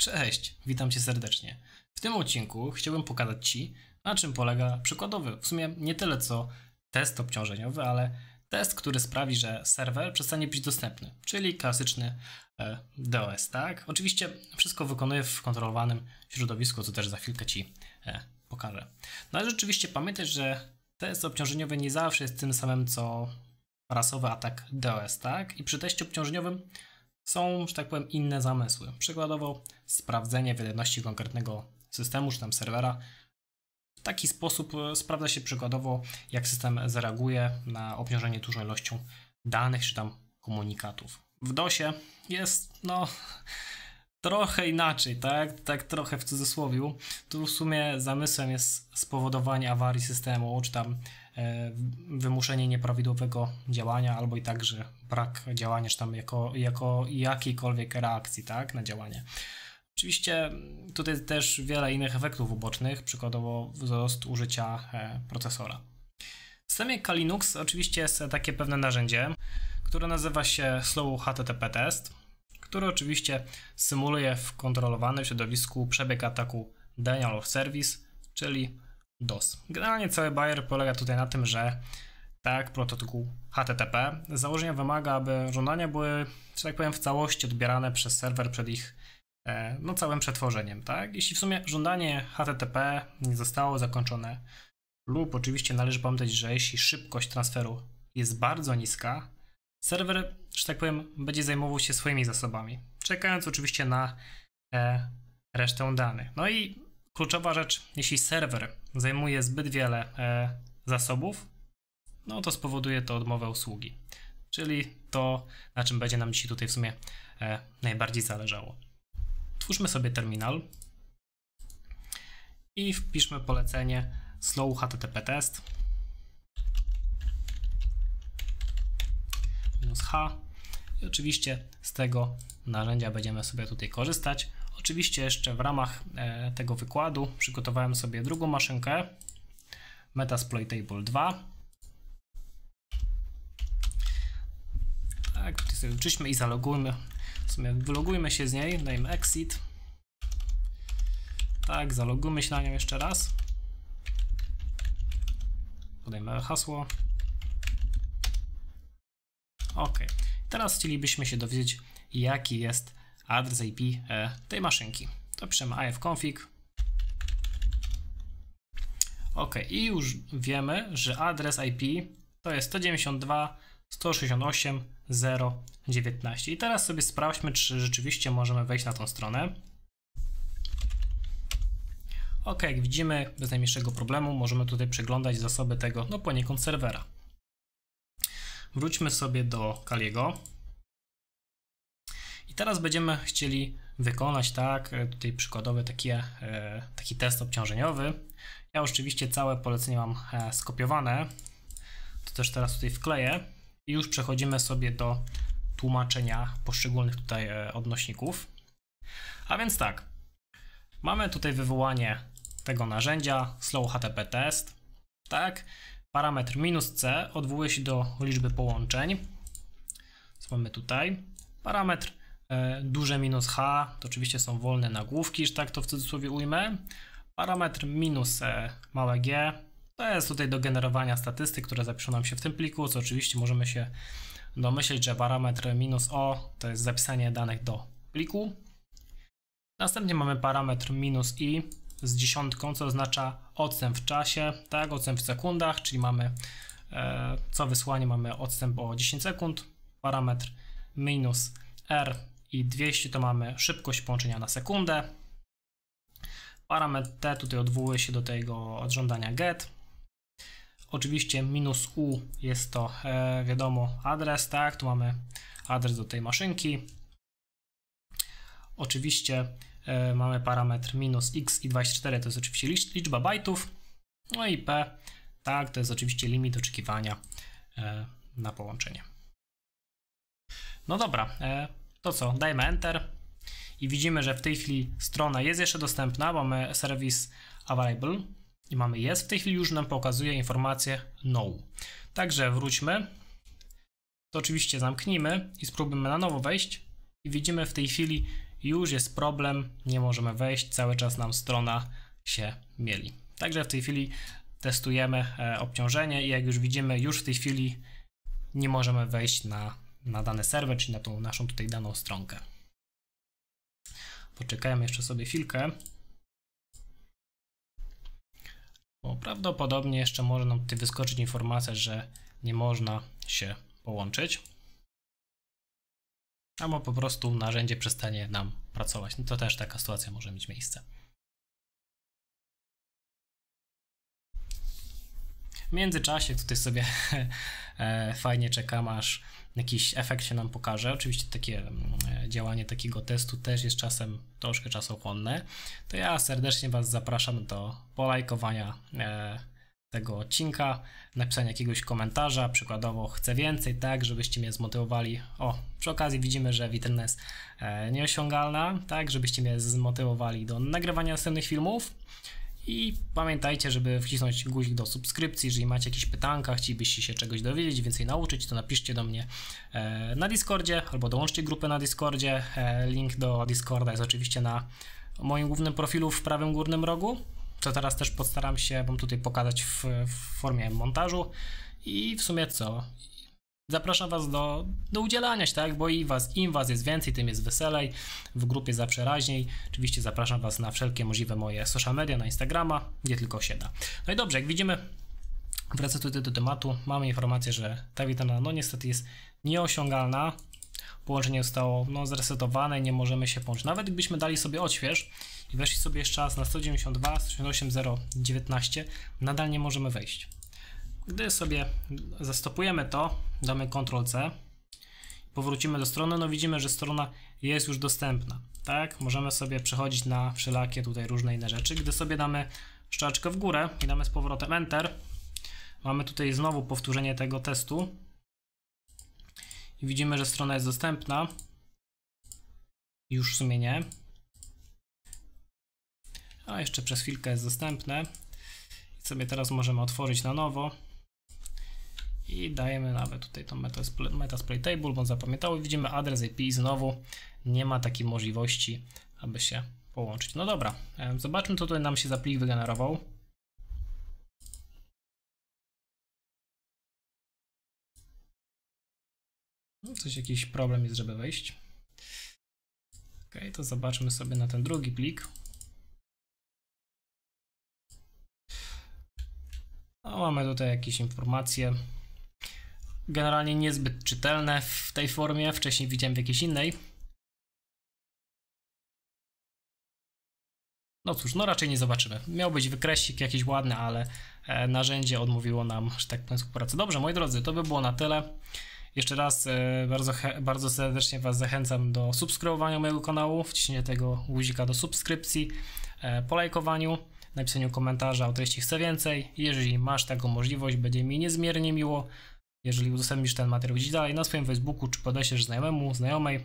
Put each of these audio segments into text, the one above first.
Cześć, witam Cię serdecznie. W tym odcinku chciałbym pokazać Ci, na czym polega przykładowy, w sumie nie tyle co test obciążeniowy, ale test, który sprawi, że serwer przestanie być dostępny, czyli klasyczny e, DOS, tak? Oczywiście wszystko wykonuję w kontrolowanym środowisku, co też za chwilkę Ci e, pokażę. No ale rzeczywiście pamiętaj, że test obciążeniowy nie zawsze jest tym samym co rasowy atak DOS, tak? I przy teście obciążeniowym są, że tak powiem, inne zamysły. Przykładowo sprawdzenie wydajności konkretnego systemu czy tam serwera. W taki sposób e, sprawdza się przykładowo, jak system zareaguje na obciążenie dużą ilością danych czy tam komunikatów. W DOSie jest, no, trochę inaczej, tak? Tak trochę w cudzysłowie. Tu w sumie zamysłem jest spowodowanie awarii systemu, czy tam wymuszenie nieprawidłowego działania, albo i także brak działania, czy tam jako, jako jakiejkolwiek reakcji, tak? Na działanie. Oczywiście tutaj też wiele innych efektów ubocznych, przykładowo wzrost użycia e, procesora. W systemie Kalinux oczywiście jest takie pewne narzędzie, które nazywa się Slow HTTP Test który oczywiście symuluje w kontrolowanym środowisku przebieg ataku Denial of Service, czyli DOS. Generalnie cały Bayer polega tutaj na tym, że tak, protokół HTTP z założenia wymaga, aby żądania były, że tak powiem, w całości odbierane przez serwer przed ich e, no, całym przetworzeniem. Tak? Jeśli w sumie żądanie HTTP nie zostało zakończone, lub oczywiście należy pamiętać, że jeśli szybkość transferu jest bardzo niska, serwer, że tak powiem, będzie zajmował się swoimi zasobami, czekając oczywiście na e, resztę danych. No i kluczowa rzecz, jeśli serwer zajmuje zbyt wiele e, zasobów, no to spowoduje to odmowę usługi. Czyli to, na czym będzie nam dzisiaj tutaj w sumie e, najbardziej zależało. Twórzmy sobie terminal i wpiszmy polecenie slow http test minus h i oczywiście z tego narzędzia będziemy sobie tutaj korzystać. Oczywiście jeszcze w ramach e, tego wykładu przygotowałem sobie drugą maszynkę Metasploitable 2 tak, tutaj sobie czyśmy i zalogujmy. W sumie wylogujmy się z niej, dajmy exit. Tak, zalogujmy się na nią jeszcze raz. Podajmy hasło. OK. Teraz chcielibyśmy się dowiedzieć, jaki jest adres IP e, tej maszynki. To piszemy ifconfig. OK. I już wiemy, że adres IP to jest 192.168.0.19. I teraz sobie sprawdźmy, czy rzeczywiście możemy wejść na tą stronę. OK, jak widzimy, bez najmniejszego problemu możemy tutaj przeglądać zasoby tego, no poniekąd serwera. Wróćmy sobie do Kaliego. I teraz będziemy chcieli wykonać tak, e, tutaj przykładowy taki, e, taki test obciążeniowy. Ja oczywiście całe polecenie mam e, skopiowane. To też teraz tutaj wkleję. I już przechodzimy sobie do tłumaczenia poszczególnych tutaj odnośników. A więc tak, mamy tutaj wywołanie tego narzędzia slow HTTP test, tak? Parametr minus c odwołuje się do liczby połączeń. Co mamy tutaj? Parametr e, duże minus h to oczywiście są wolne nagłówki, że tak to w cudzysłowie ujmę. Parametr minus e, małe g to jest tutaj do generowania statystyk, które zapiszą nam się w tym pliku, co oczywiście możemy się domyśleć, że parametr minus o to jest zapisanie danych do pliku. Następnie mamy parametr minus i z dziesiątką, co oznacza odstęp w czasie, tak, odstęp w sekundach, czyli mamy e, co wysłanie mamy odstęp o 10 sekund, parametr minus r i 200 to mamy szybkość połączenia na sekundę, parametr t tutaj odwołuje się do tego od żądania get, oczywiście minus u jest to e, wiadomo adres, tak, tu mamy adres do tej maszynki, oczywiście E, mamy parametr minus x i 24 to jest oczywiście liczba bajtów, no i p, tak, to jest oczywiście limit oczekiwania e, na połączenie. No dobra, e, to co, dajmy Enter i widzimy, że w tej chwili strona jest jeszcze dostępna, mamy service available i mamy jest, w tej chwili już nam pokazuje informację no. Także wróćmy, to oczywiście zamknijmy i spróbujmy na nowo wejść i widzimy w tej chwili już jest problem, nie możemy wejść, cały czas nam strona się mieli. Także w tej chwili testujemy e, obciążenie i jak już widzimy, już w tej chwili nie możemy wejść na, na dany serwer, czyli na tą naszą tutaj daną stronkę. Poczekajmy jeszcze sobie chwilkę. Bo prawdopodobnie jeszcze może nam tutaj wyskoczyć informacja, że nie można się połączyć. Albo po prostu narzędzie przestanie nam pracować. No to też taka sytuacja może mieć miejsce. W międzyczasie tutaj sobie e, fajnie czekam, aż jakiś efekt się nam pokaże. Oczywiście takie mm, działanie takiego testu też jest czasem troszkę czasochłonne. To ja serdecznie Was zapraszam do polajkowania e, tego odcinka, napisania jakiegoś komentarza, przykładowo chcę więcej, tak, żebyście mnie zmotywowali. O, przy okazji widzimy, że witryna jest e, nieosiągalna, tak, żebyście mnie zmotywowali do nagrywania następnych filmów. I pamiętajcie, żeby wcisnąć guzik do subskrypcji. Jeżeli macie jakieś pytanka, chcielibyście się czegoś dowiedzieć, więcej nauczyć, to napiszcie do mnie e, na Discordzie albo dołączcie grupę na Discordzie. E, link do Discorda jest oczywiście na moim głównym profilu w prawym górnym rogu. Co teraz też postaram się Wam tutaj pokazać w, w formie montażu. I w sumie co? Zapraszam Was do, do udzielania się, tak? Bo i was, im Was jest więcej, tym jest weselej, w grupie zawsze raźniej. Oczywiście zapraszam Was na wszelkie możliwe moje social media, na Instagrama, gdzie tylko się da. No i dobrze, jak widzimy, wracając tutaj do tematu, mamy informację, że ta witryna no niestety jest nieosiągalna. Połączenie zostało no, zresetowane, nie możemy się połączyć. Nawet gdybyśmy dali sobie odśwież i weszli sobie jeszcze raz na 192, 188.0.19, nadal nie możemy wejść. Gdy sobie zastopujemy to, damy Ctrl-C, powrócimy do strony, no widzimy, że strona jest już dostępna. Tak, możemy sobie przechodzić na wszelakie tutaj różne inne rzeczy. Gdy sobie damy szczaczkę w górę i damy z powrotem Enter, mamy tutaj znowu powtórzenie tego testu i widzimy, że strona jest dostępna. Już w sumie nie. A jeszcze przez chwilkę jest dostępne. I sobie teraz możemy otworzyć na nowo i dajemy nawet tutaj tą Metasploit Table, bo zapamiętały. Widzimy adres IP i znowu nie ma takiej możliwości, aby się połączyć. No dobra, zobaczmy co tutaj nam się za plik wygenerował. No, coś jakiś problem jest, żeby wejść. Ok, to zobaczmy sobie na ten drugi plik. No, mamy tutaj jakieś informacje generalnie niezbyt czytelne w tej formie. Wcześniej widziałem w jakiejś innej. No cóż, no raczej nie zobaczymy. Miał być wykresik jakiś ładny, ale e, narzędzie odmówiło nam, że tak powiem, współpracy. Dobrze, moi drodzy, to by było na tyle. Jeszcze raz e, bardzo, bardzo serdecznie Was zachęcam do subskrybowania mojego kanału, wciśnięcia tego guzika do subskrypcji, e, po lajkowaniu, napisaniu komentarza o treści chcę więcej. Jeżeli masz taką możliwość, będzie mi niezmiernie miło jeżeli udostępnisz ten materiał gdzieś dalej na swoim Facebooku, czy podeślesz znajomemu, znajomej,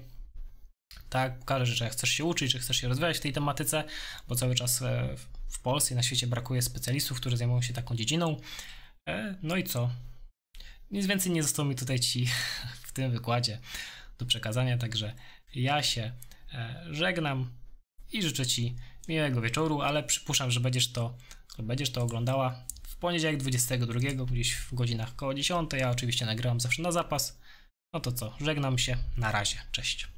tak, pokażesz, że chcesz się uczyć, że chcesz się rozwijać w tej tematyce, bo cały czas e, w Polsce i na świecie brakuje specjalistów, którzy zajmują się taką dziedziną. E, no i co? Nic więcej nie zostało mi tutaj Ci w tym wykładzie do przekazania, także ja się e, żegnam i życzę Ci miłego wieczoru, ale przypuszczam, że będziesz to, będziesz to oglądała w poniedziałek 22, gdzieś w godzinach koło 10. Ja oczywiście nagrywam zawsze na zapas. No to co, żegnam się, na razie, cześć.